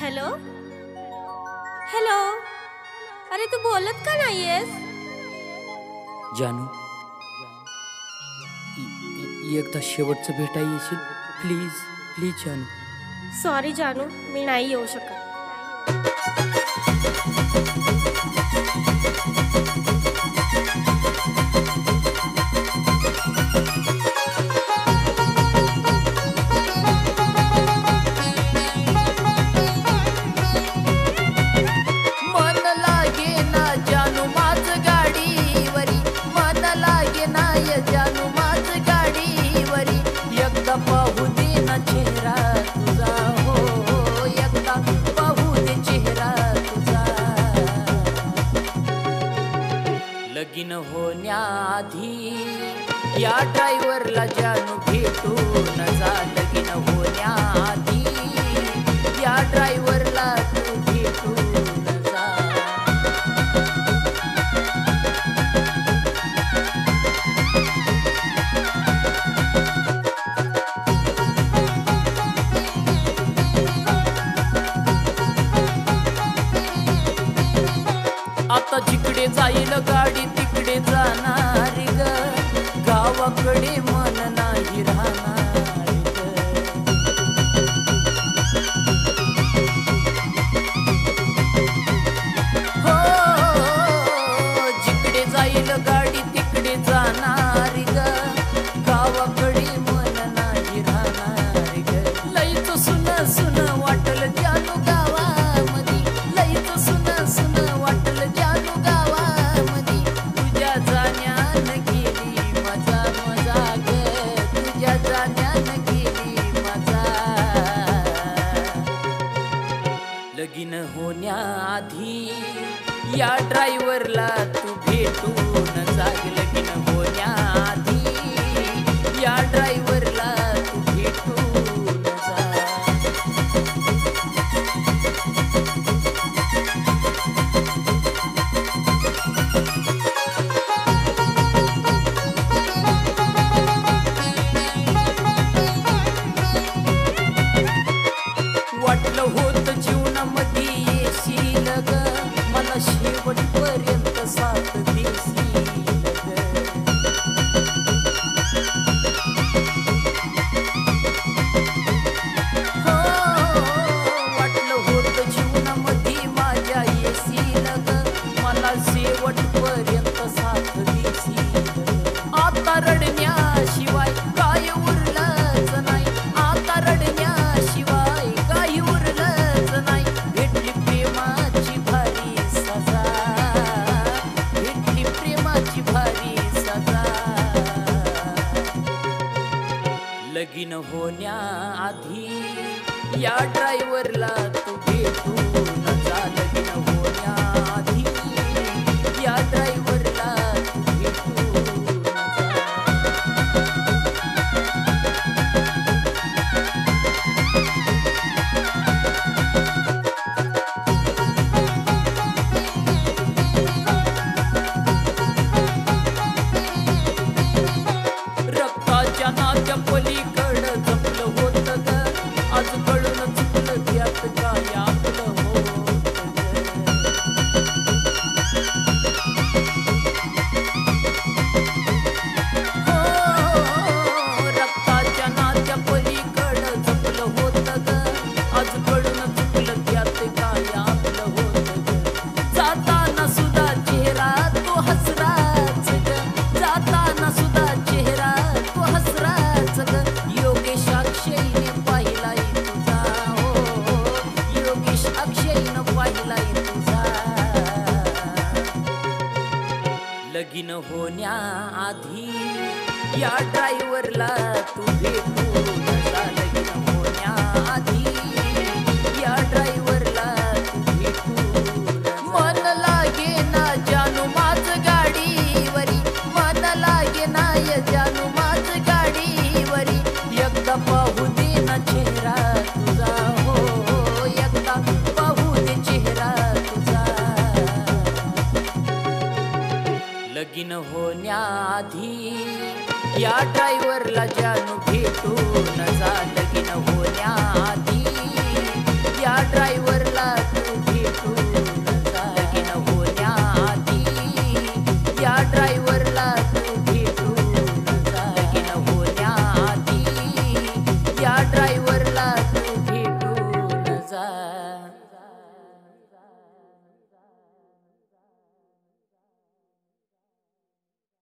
Hello? Hello? अरे तू बोलत का नाहीयेस? जानू एकदा शेवटचं भेटाय येशील? प्लीज प्लीज जानू. सॉरी जानू मी नाही येऊ शकत. लागे गाडीवरी. एकदा पाहू दे ना चेहरा तुझा हो, हो एकदा पाहू दे चेहरा तुझा लगीन होण्याआधी या ड्रायव्हरला जानू भेटून जा लगीन आता जिकडे जाईल गाडी तिकडे जाणार. लगीन होण्याआधी या ड्रायव्हरला तू भेटून जाग लगीन होण्याआधी या ड्रायव्हरला तू भेटून जा वाटलं होत जीवनामध्ये शेवटपर्यंत साथ देशील आता रडण्याशिवाय काय उरलंच नाही. आता रडण्याशिवाय काही उरलंच नाही. भेटली प्रेमाची भारी सजा. भेटली प्रेमाची भारी सजा. लगीन होण्याआधी या ड्रायव्हरला तू भेटू लगीन होण्याआधी या ड्रायव्हरला तू होण्याआधी या ड्रायव्हरला जानू भेटून झालं की न होण्याआधी या ड्रायव्हरला तू भेटून झालं की न होण्याआधी या ड्रायव्हरला तू भेटून झालं की न होण्याआधी या ड्रायव्हर